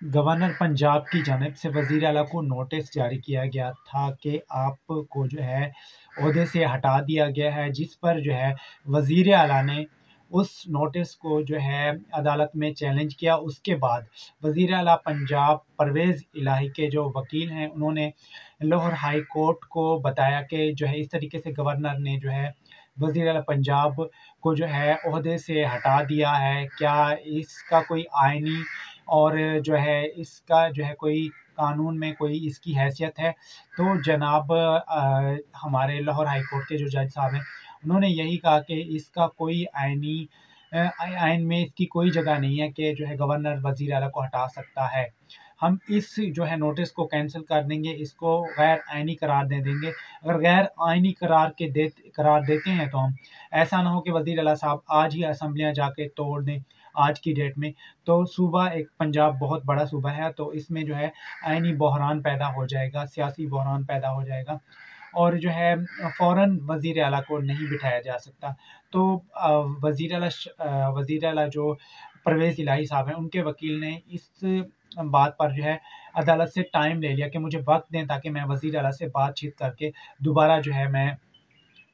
Governor Punjab की जानब से वज़ीर अला को नोटिस जारी किया गया था कि आपको जो है अहदे से हटा दिया गया है, जिस पर जो है वज़ीर अला ने उस नोटिस को जो है अदालत में चैलेंज किया। उसके बाद वज़ीर अला पंजाब परवेज़ इलाही के जो वकील हैं, उन्होंने लाहौर हाई कोर्ट को बताया कि जो है इस तरीके से गवर्नर ने जो है वज़ीर अला पंजाब को जो है अहदे से हटा दिया है। क्या इसका कोई आइनी और जो है इसका जो है कोई कानून में कोई इसकी हैसियत है तो जनाब आ, हमारे लाहौर हाई कोर्ट के जो जज साहब हैं उन्होंने यही कहा कि इसका कोई आइनी आइन में इसकी कोई जगह नहीं है कि जो है गवर्नर वज़ीर अला को हटा सकता है। हम इस जो है नोटिस को कैंसिल कर देंगे इसको गैर आइनी करार दे देंगे। अगर गैर आइनी करार के दे करार देते हैं तो हम ऐसा ना हो कि वज़ीर अला साहब आज ही असम्बलियाँ जाके तोड़ दें। आज की डेट में। तो सूबा एक पंजाब बहुत बड़ा सूबा है तो इसमें जो है आइनी बहरान पैदा हो जाएगा, सियासी बहरान पैदा हो जाएगा और जो है फ़ौर वज़ी अला को नहीं बिठाया जा सकता। तो वज़ी अला वज़ीर अला जो परवेज़ इलाही साहब हैं, उनके वकील ने इस बात पर जो है अदालत से टाइम ले लिया कि मुझे वक्त दें ताकि मैं वज़ी अला से बातचीत करके दोबारा जो है मैं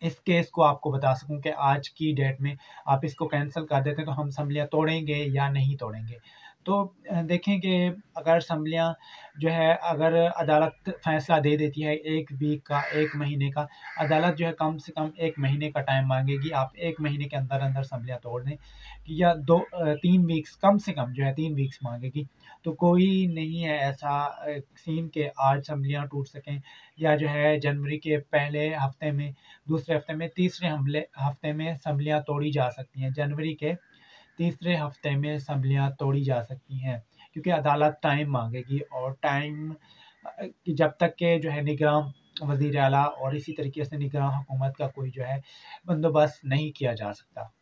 इस केस को आपको बता सकूँ कि आज की डेट में आप इसको कैंसिल कर देते हैं तो हम असम्बलियाँ तोड़ेंगे या नहीं तोड़ेंगे। तो देखें कि अगर असम्बलियाँ जो है, अगर अदालत फ़ैसला दे देती है एक वीक का, एक महीने का, अदालत जो है कम से कम एक महीने का टाइम मांगेगी। आप एक महीने के अंदर अंदर असम्बलियाँ तोड़ दें या दो तीन वीक्स, कम से कम जो है तीन वीक्स मांगेगी। तो कोई नहीं है ऐसा सीन के आज असम्बलियाँ टूट सकें या जो है जनवरी के पहले हफ़्ते में, दूसरे हफ़्ते में, तीसरे हमले, हफ़्ते में असम्बलियाँ तोड़ी जा सकती हैं। जनवरी के तीसरे हफ़्ते में असम्बलियाँ तोड़ी जा सकती हैं, क्योंकि अदालत टाइम मांगेगी और टाइम जब तक के जो है निगरान वज़ीर अला और इसी तरीके से निगरान हुकूमत का कोई जो है बंदोबस्त नहीं किया जा सकता।